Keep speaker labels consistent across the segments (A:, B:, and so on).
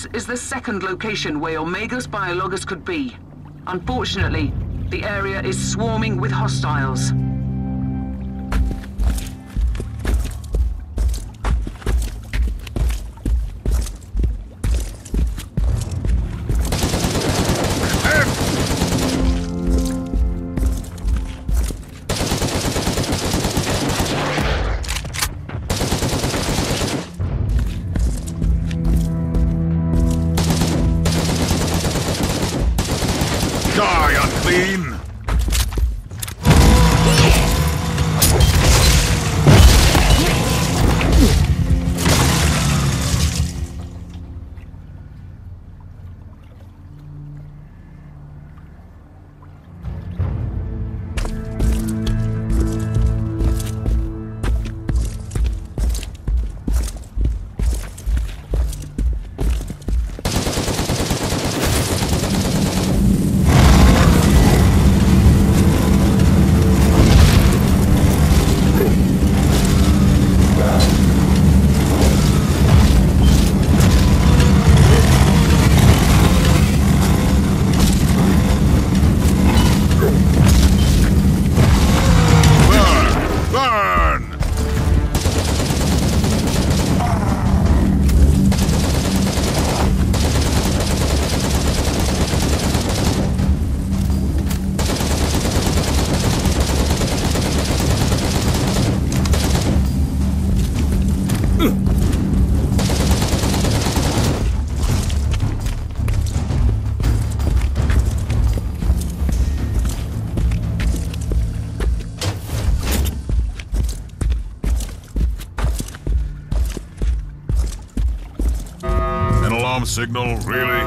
A: This is the second location where a Magos biologus could be. Unfortunately, the area is swarming with hostiles.
B: signal really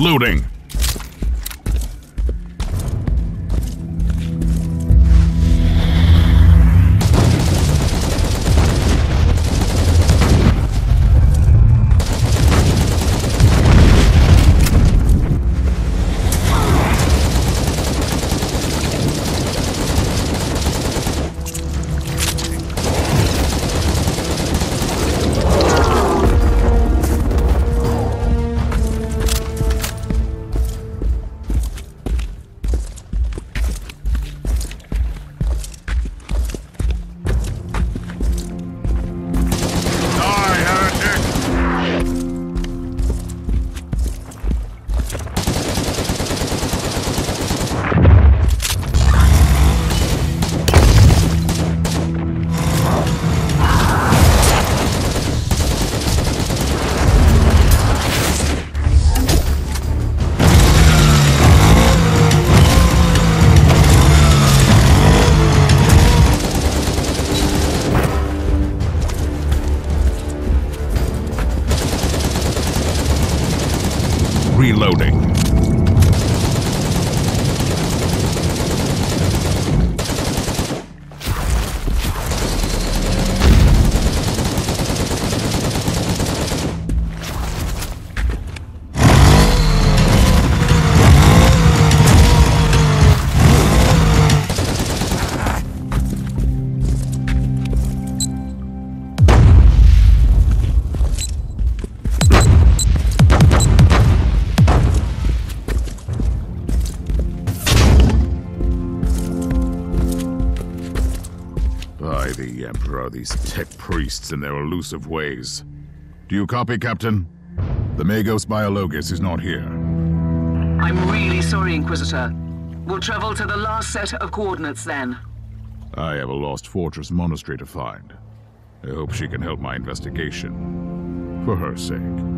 B: Loading. These tech priests and their elusive ways. Do you copy, Captain? The Magos Biologus is not here.
A: I'm really sorry, Inquisitor. We'll travel to the last set of coordinates then.
B: I have a lost fortress monastery to find. I hope she can help my investigation. For her sake.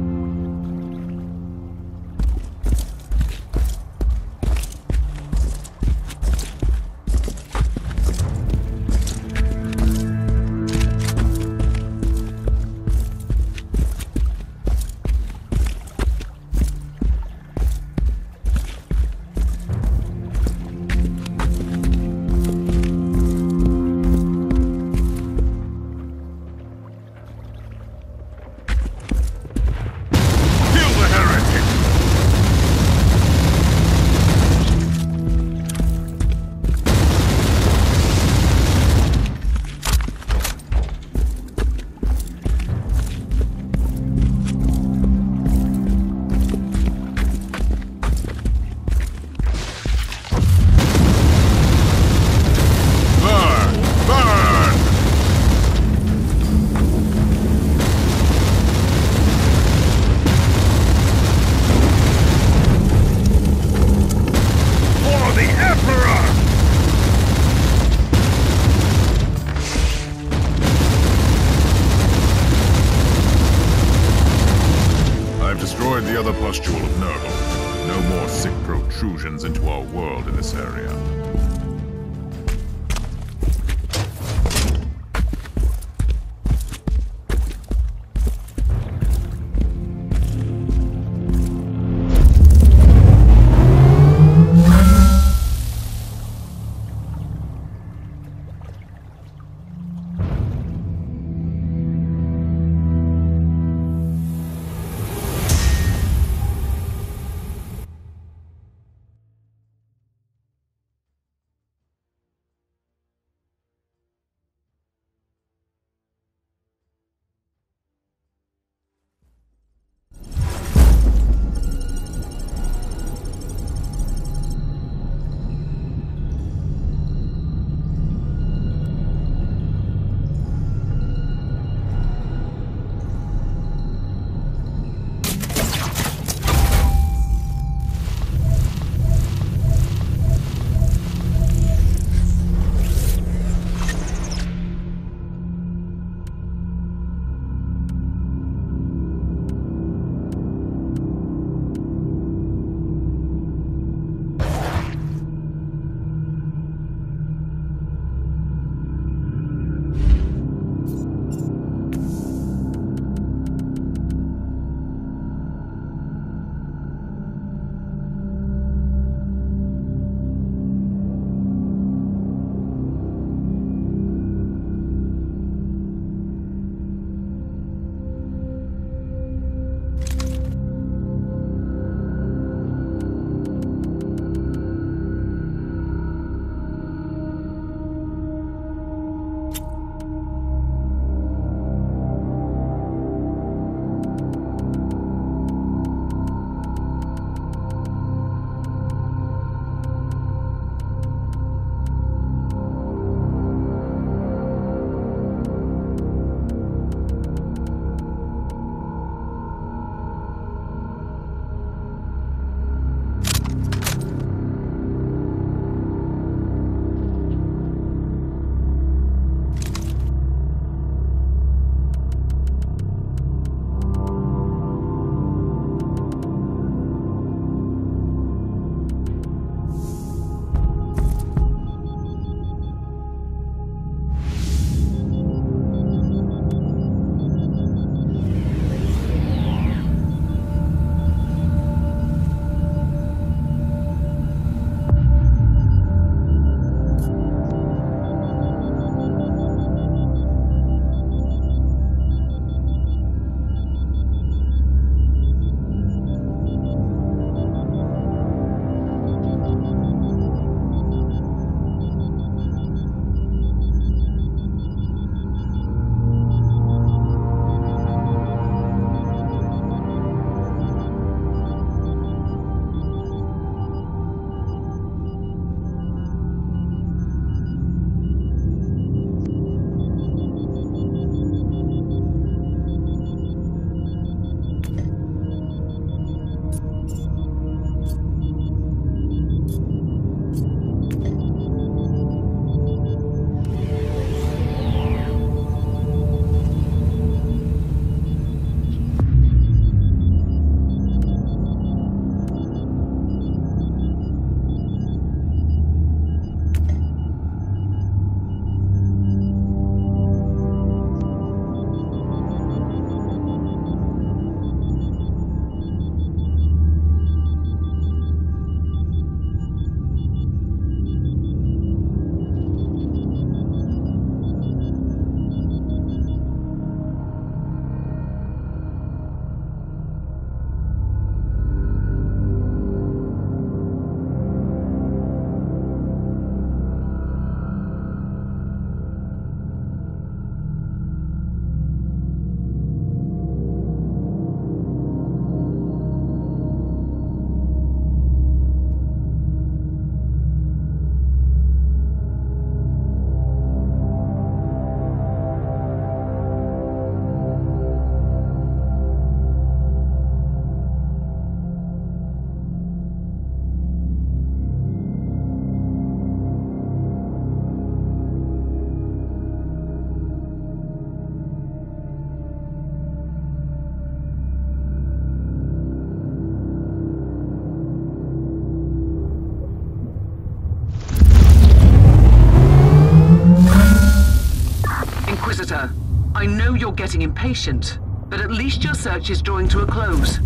A: You're getting impatient, but at least your search is drawing to a close.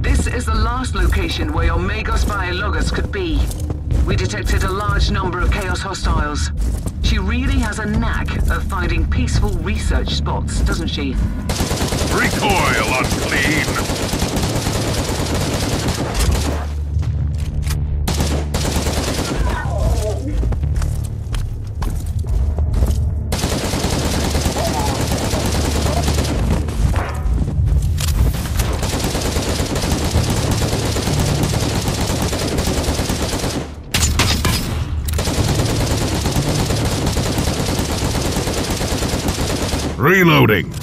A: This is the last location where your Magos Biologus could be. We detected a large number of Chaos hostiles. She really has a knack of finding peaceful research spots, doesn't she?
B: Recoil, unclean! Reloading.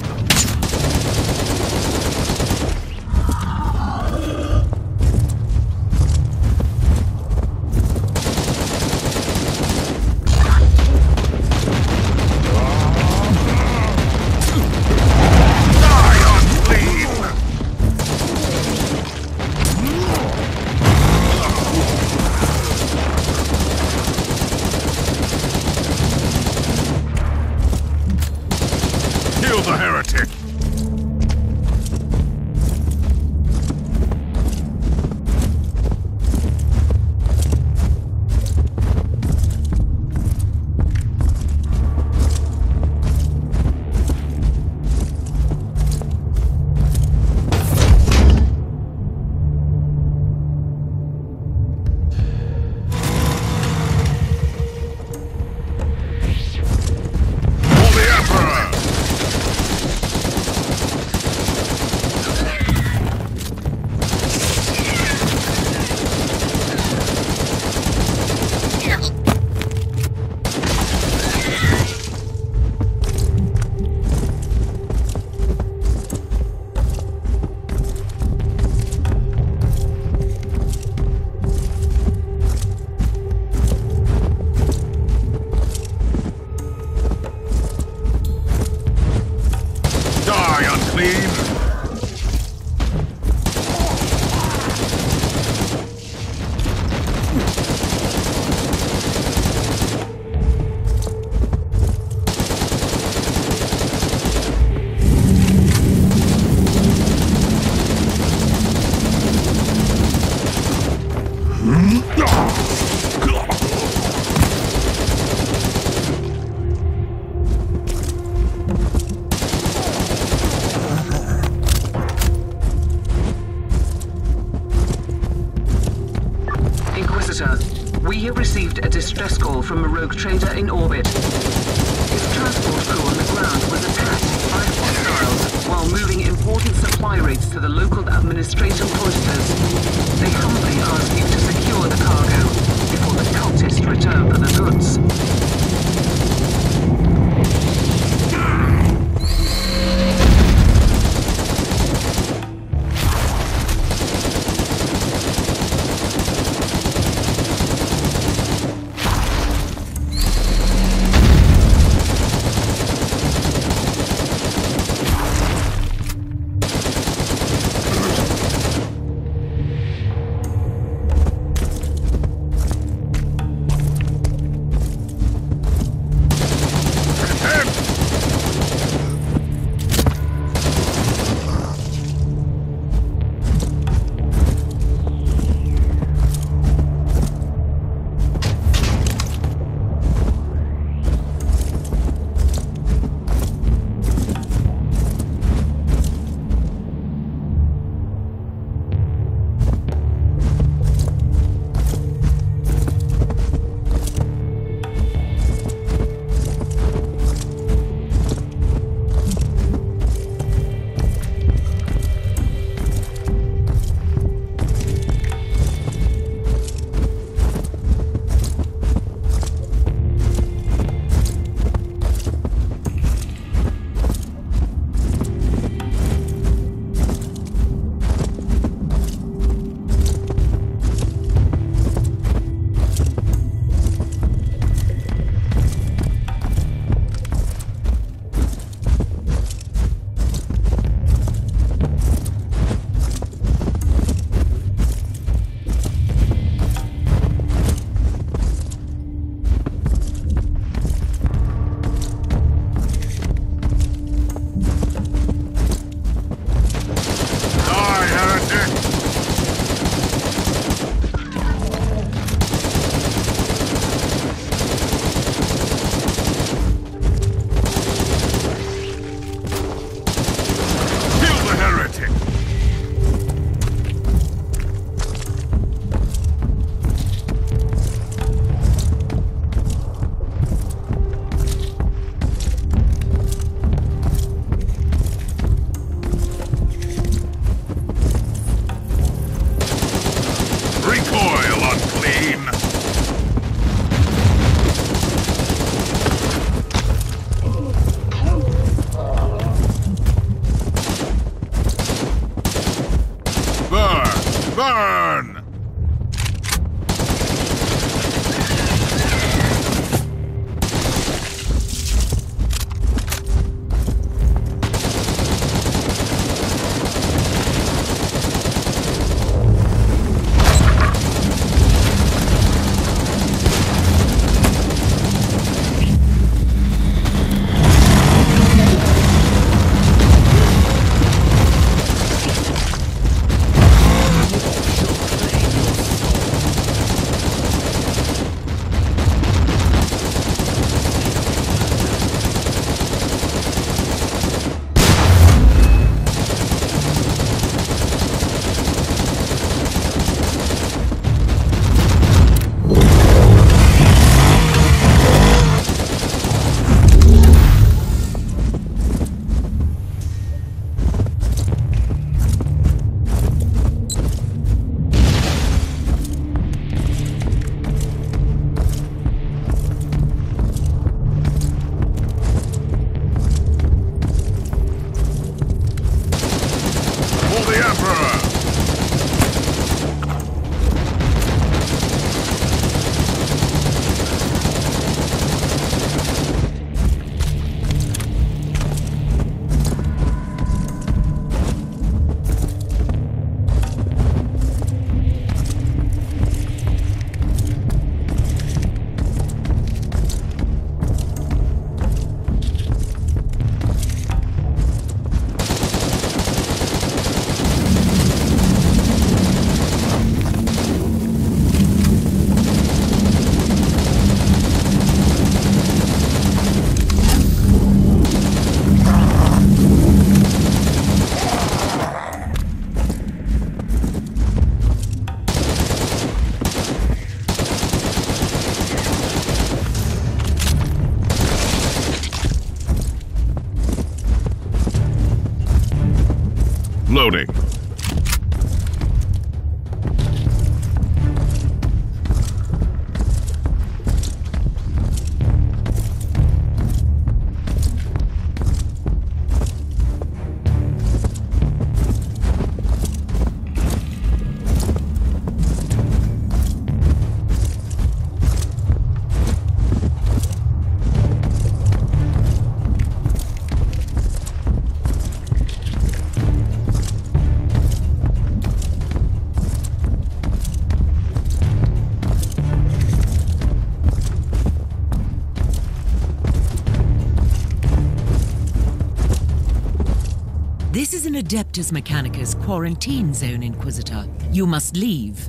C: This is an Adeptus Mechanicus quarantine zone, Inquisitor. You must leave.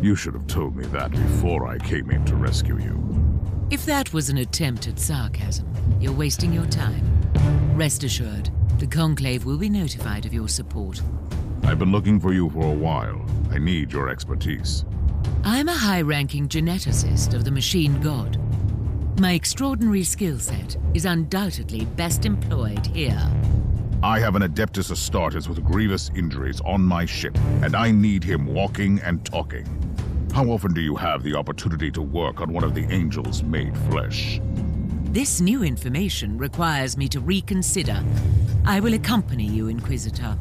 B: You should have told me that before I came in to rescue you.
C: If that was an attempt at sarcasm, you're wasting your time. Rest assured, the Conclave will be notified of your support.
B: I've been looking for you for a while. I need your expertise.
C: I'm a high ranking geneticist of the Machine God. My extraordinary skill set is undoubtedly best employed here.
B: I have an Adeptus Astartes with grievous injuries on my ship, and I need him walking and talking. How often do you have the opportunity to work on one of the angels made flesh?
C: This new information requires me to reconsider. I will accompany you, Inquisitor.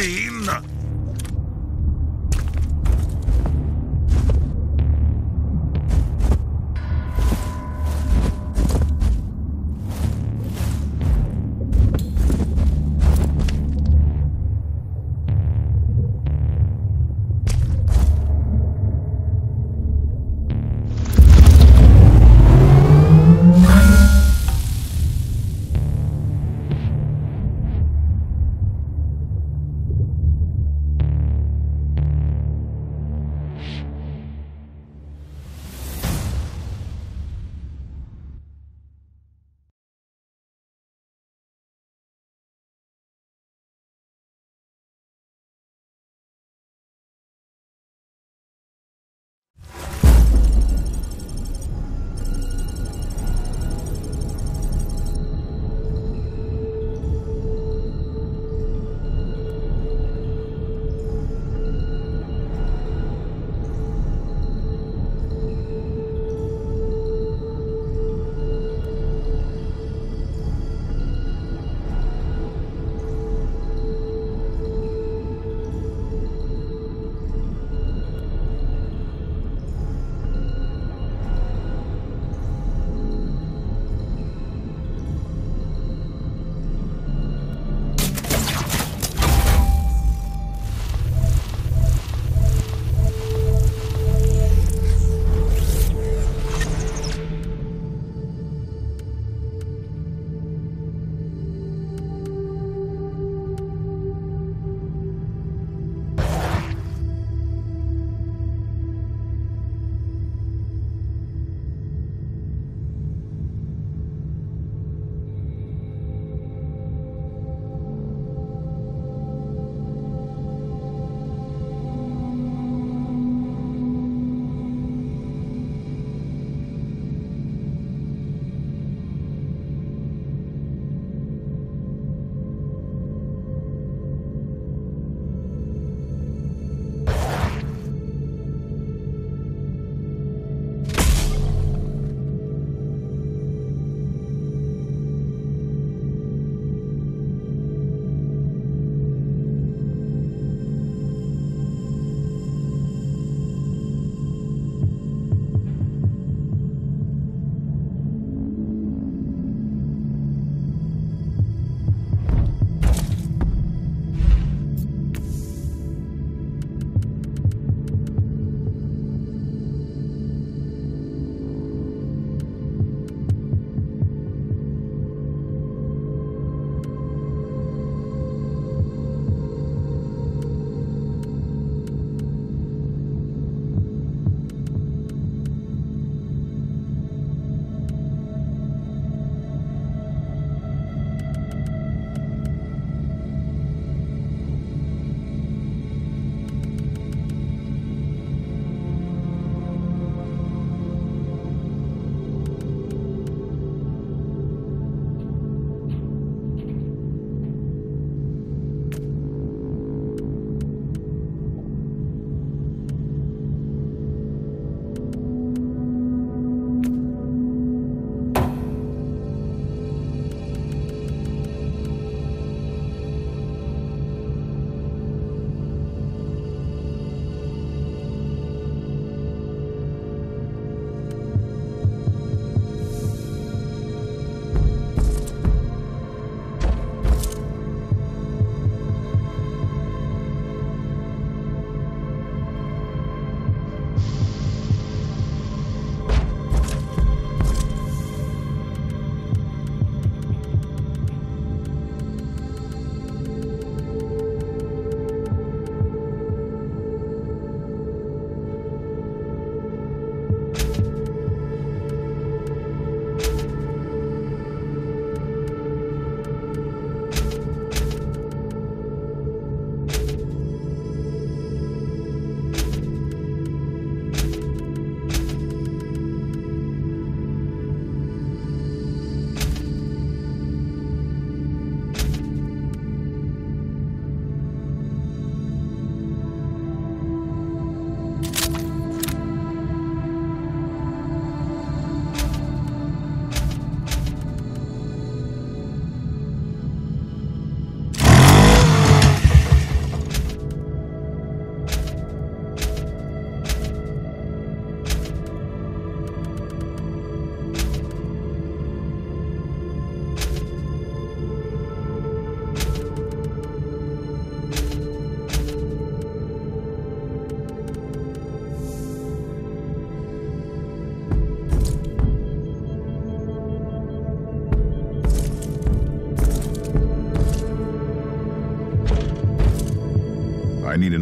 B: clean.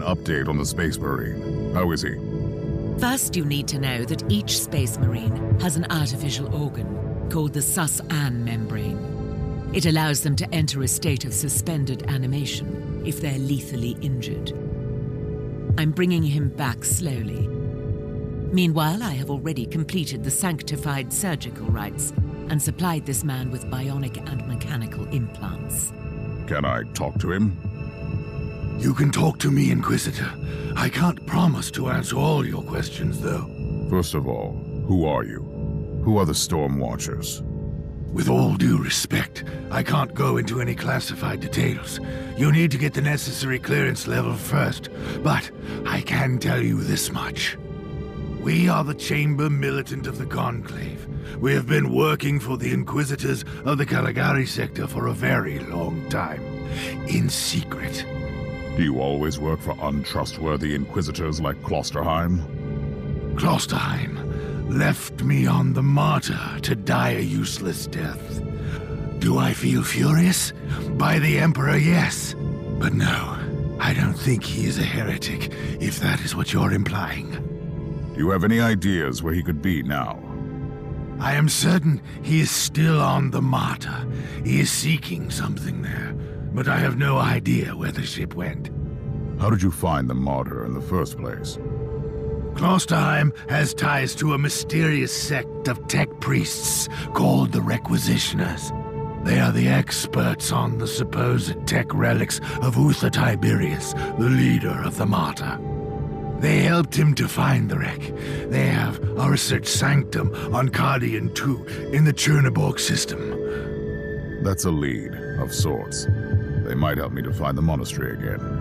B: An update on the Space Marine. How is he?
C: First, you need to know that each Space Marine has an artificial organ called the Sus-An membrane. It allows them to enter a state of suspended animation if they're lethally injured. I'm bringing him back slowly. Meanwhile, I have already completed the sanctified surgical rites and supplied this man with bionic and mechanical implants.
B: Can I talk to him?
D: You can talk to me, Inquisitor. I can't promise to answer all your questions, though.
B: First of all, who are you? Who are the Storm Watchers?
D: With all due respect, I can't go into any classified details. You need to get the necessary clearance level first, but I can tell you this much. We are the Chamber Militant of the Conclave. We have been working for the Inquisitors of the Caligari sector for a very long time. In secret.
B: Do you always work for untrustworthy Inquisitors like Klosterheim?
D: Klosterheim left me on the martyr to die a useless death. Do I feel furious? By the Emperor, yes. But no, I don't think he is a heretic, if that is what you're implying.
B: Do you have any ideas where he could be now?
D: I am certain he is still on the martyr. He is seeking something there, but I have no idea where the ship went.
B: How did you find the martyr in the first place?
D: Klosterheim has ties to a mysterious sect of tech priests called the Requisitioners. They are the experts on the supposed tech relics of Uther Tiberius, the leader of the Martyr. They helped him to find the wreck. They have a research sanctum on Cardian 2 in the Chernobog system.
B: That's a lead, of sorts. They might help me to find the monastery again.